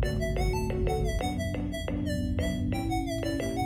One, two, three, four.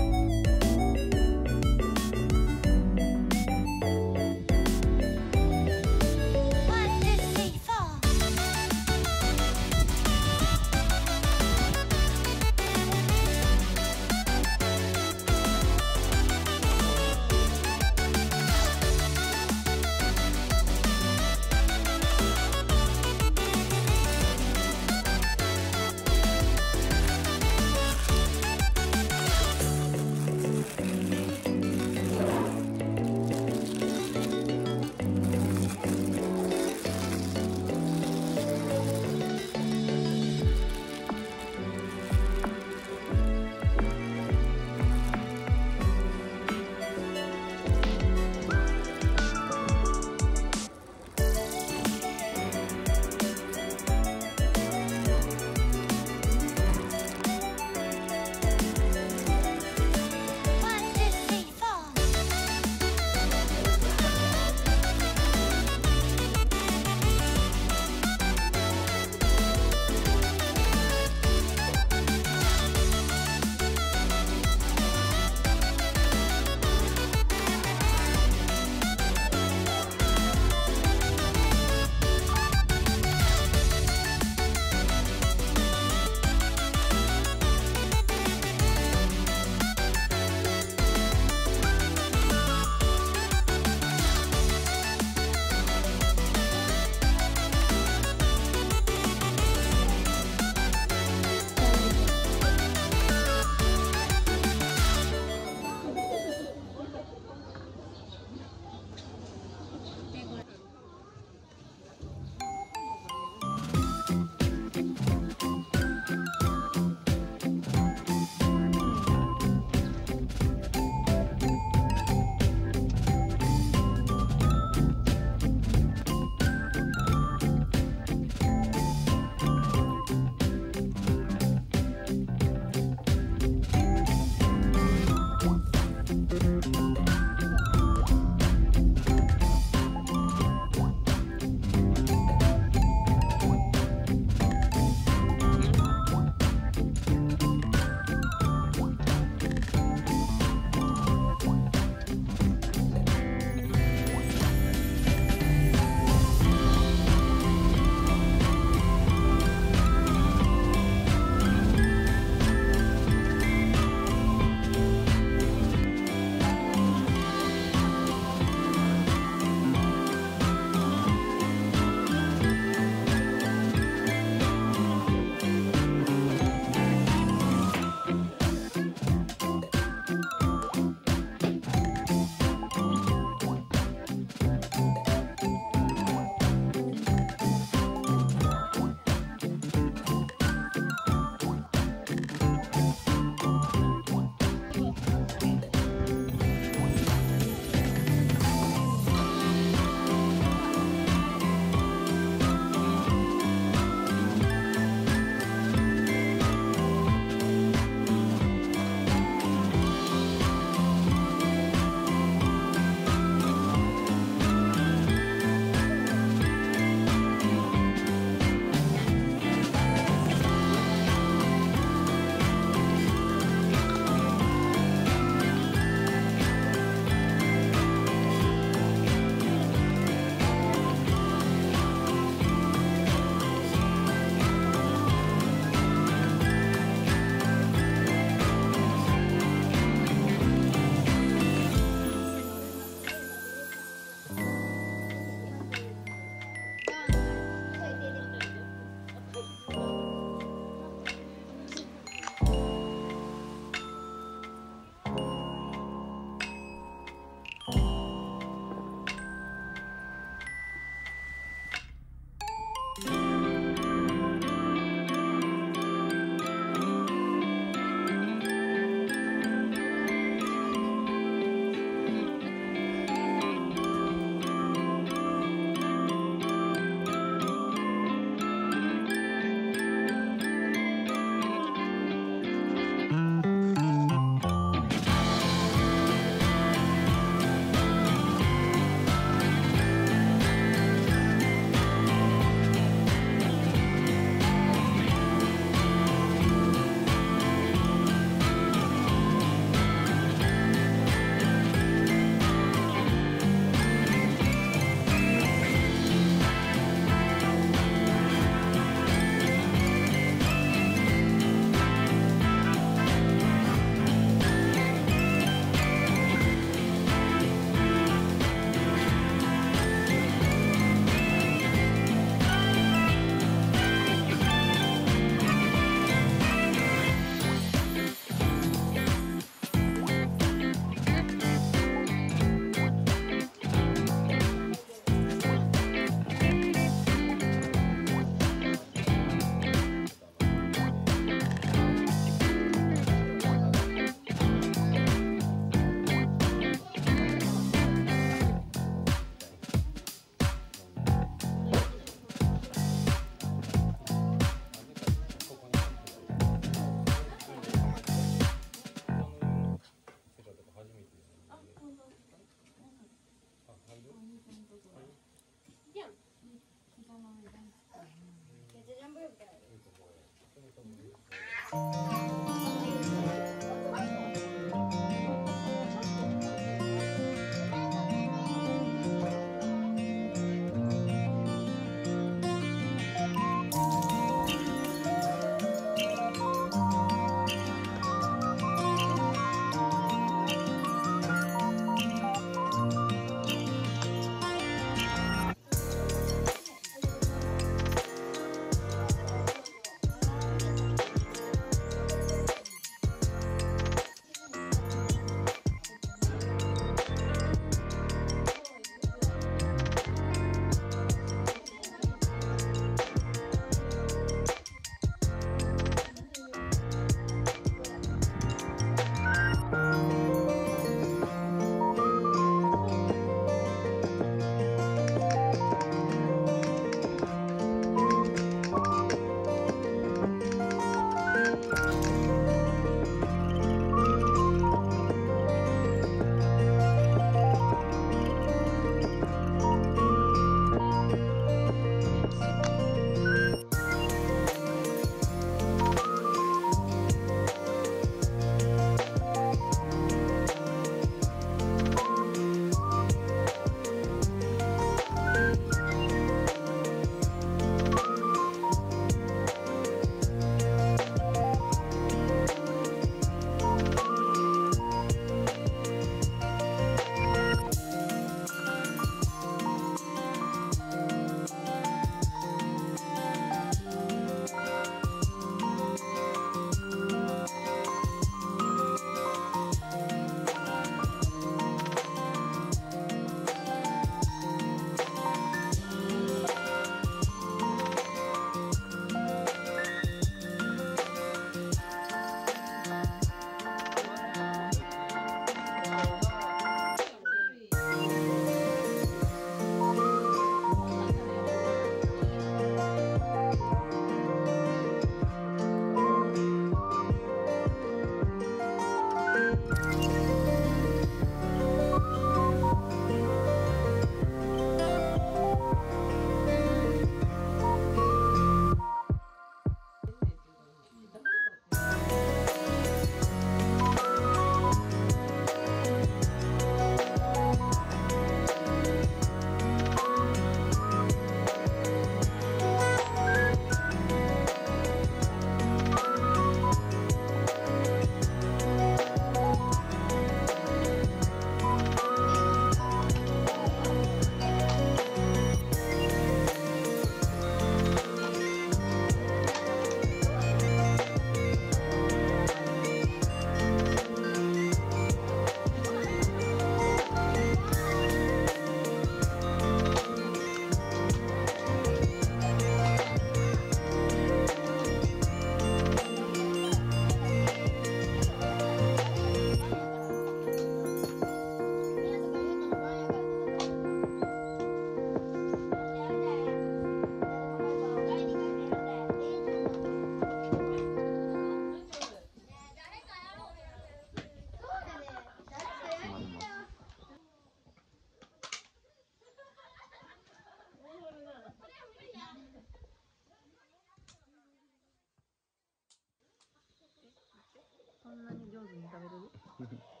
そんなに上手に食べれる？